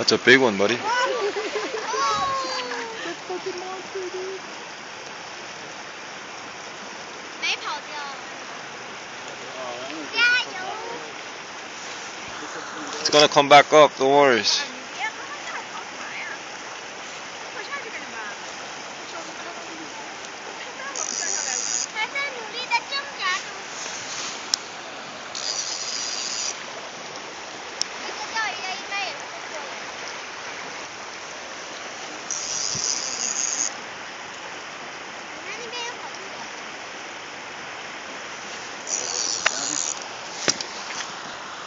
That's a big one, buddy. It's gonna come back up, don't worry.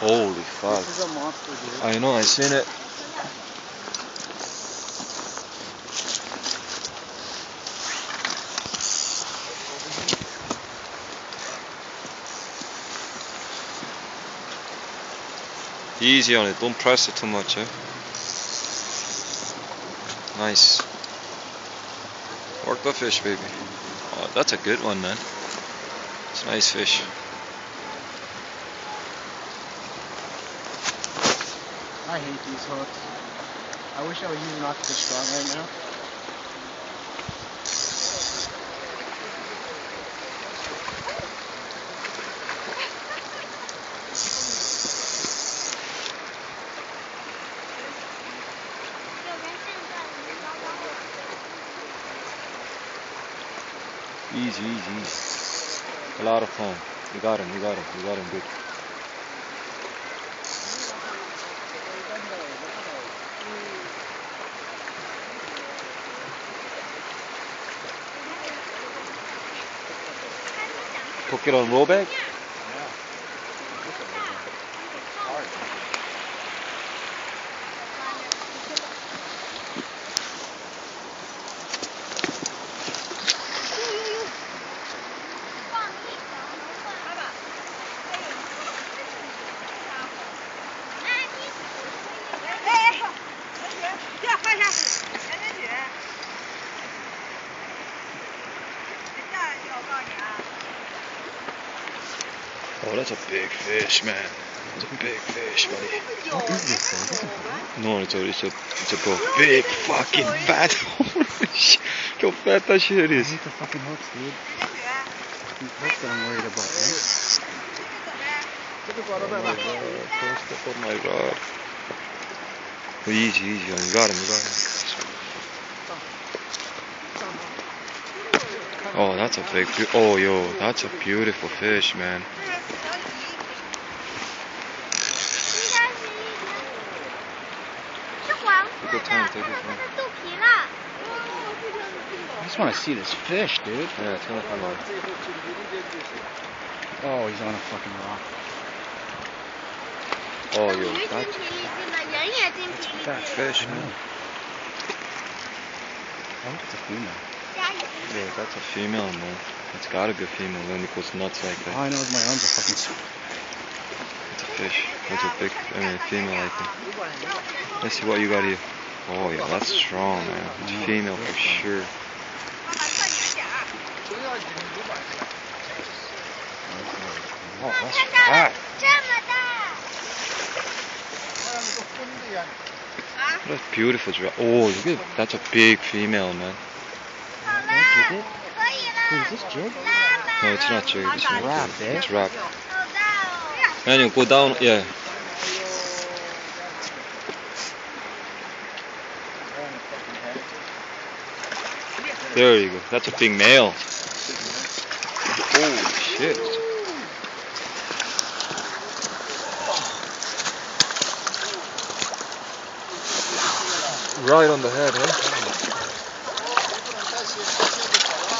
Holy fuck. This is a monster, dude. I know, I seen it. Easy on it, don't press it too much, eh? Nice. Work the fish, baby. Oh, that's a good one, man. It's a nice fish. I hate these hooks. I wish I was using octopus strong right now. Easy, easy, easy. A lot of fun. You got him, you got him, you got him good. Hook it on Oh, that's a big fish, man. It's a big fish, buddy. What is this thing? No, it's a, it's a, it's a big, big fucking fat. Holy. Look how fat that shit I is. hate the fucking hooks, dude. These hooks that I'm worried about, man. Oh my god. Oh, easy, easy. You got him, you got him. Oh, that's a big. beau- Oh, yo, that's a beautiful fish, man. I just want to see this fish, dude. Yeah, it's gonna come. Oh, he's on a fucking rock. Oh, yo, that, that fish, man. I think it's a female. Yeah, that's a female, man. It's gotta be a female, then it goes nuts like that. All I know is my arms are fucking fish. That's a big, I mean, female, I think. Let's see what you got here. Oh, yeah, that's strong, man. It's mm. female for sure. Oh, that's fat. That's beautiful giraffe. Oh, look at that's a big female, man. Is this jerk? No, it's not jerk. It's giraffe. It's giraffe. And you go down, yeah. There you go. That's a big male. Oh shit. Right on the head, huh?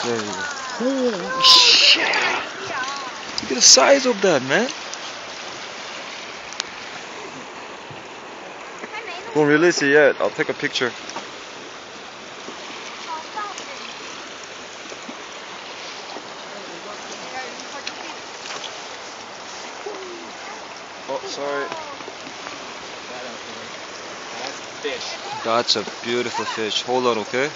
There you go. Holy shit! Look at the size of that, man. Won't release it yet. I'll take a picture. Oh, sorry. That's a beautiful fish. Hold on, okay?